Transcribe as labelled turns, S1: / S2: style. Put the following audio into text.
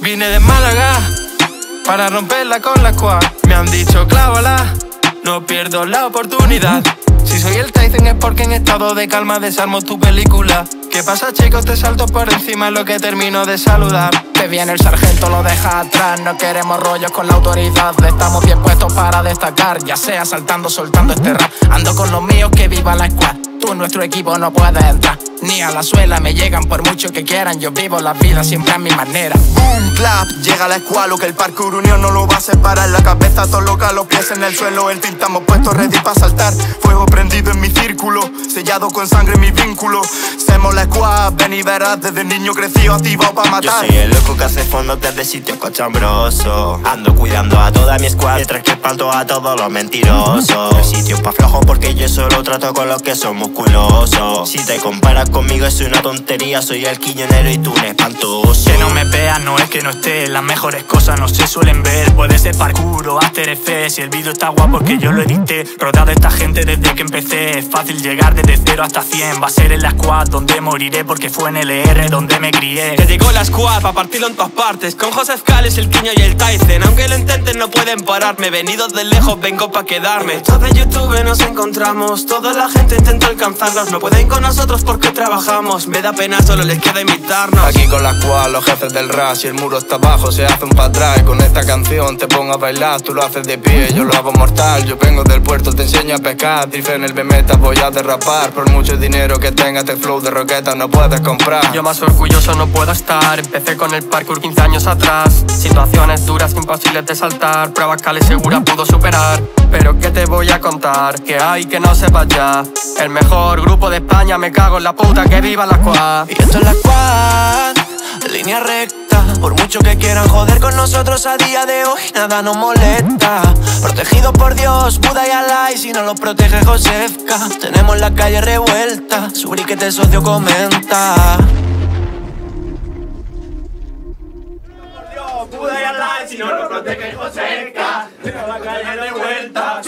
S1: Vine de Málaga para romperla con la squad. Me han dicho clávala, no pierdo la oportunidad. Si soy el Tyson es porque en estado de calma desarmo tu película. ¿Qué pasa chicos? Te salto por encima lo que termino de saludar.
S2: Te viene el sargento, lo deja atrás. No queremos rollos con la autoridad. Estamos bien puestos para destacar. Ya sea saltando, soltando este rap. Ando con los míos que viva la squad. Tú nuestro equipo no puedes entrar. Ni a la suela me llegan por mucho que quieran. Yo vivo la vida siempre a mi manera.
S3: Boom, clap, llega la escuela, que el parkour unión no lo va a separar. La cabeza loca, los pies en el suelo, el tintamo puesto ready para saltar. Fuego prendido en mi círculo, sellado con sangre mi vínculo. Squad, ven y verás, desde niño creció activado para matar.
S4: Yo soy el loco que hace fondo desde sitios cochambrosos. Ando cuidando a toda mi squad, mientras que espanto a todos los mentirosos. El sitio pa' flojo porque yo solo trato con los que son musculosos. Si te comparas conmigo es una tontería, soy el quiñonero y tú un espantoso.
S5: Que no me veas, no es que no esté, las mejores cosas no se suelen ver. Puede ser parkour o After Effects, si el vídeo está guapo es que yo lo edité. Rodeado de esta gente desde que empecé, es fácil llegar desde 0 hasta 100. Va a ser en la squad donde moriré porque fue en LR donde me crié.
S1: Que llegó la squad para partirlo en todas partes. Con Joseph Cales, el Quiño y el Tyson. Aunque lo intenten, no pueden pararme. Venidos de lejos, vengo pa' quedarme. En YouTube nos encontramos. Toda la gente intenta alcanzarnos. No pueden con nosotros porque trabajamos. Me da pena, solo les queda imitarnos.
S6: Aquí con la squad, los jefes del rap. Si el muro está abajo, se hacen para atrás. Con esta canción te pongo a bailar. Tú lo haces de pie, yo lo hago mortal. Yo vengo del puerto, te enseño a pescar. Trife en el Bemeta, voy a derrapar. Por mucho dinero que tenga este flow de roqueta, no
S1: Yo más orgulloso no puedo estar. Empecé con el parkour 15 años atrás. Situaciones duras, imposibles de saltar. Pruebas que segura pudo superar. Pero ¿qué te voy a contar? Que hay que no sepas ya. El mejor grupo de España, me cago en la puta, que viva la squad.
S3: Y esto es la squad, línea recta. Por mucho que quieran joder con nosotros a día de hoy, nada nos molesta. Protegido por Dios, Buda y Alá, y si no lo protege Josefka, tenemos la calle revuelta. Su briquete socio comenta.
S5: Buda y Alá, si no lo protege Josefka, tenemos la calle de vuelta. Su socio